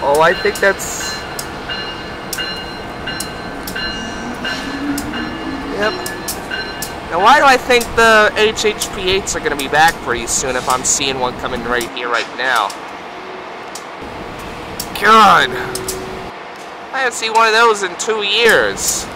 Oh, I think that's... Yep. Now, why do I think the HHP8s are going to be back pretty soon if I'm seeing one coming right here, right now? God! I haven't seen one of those in two years.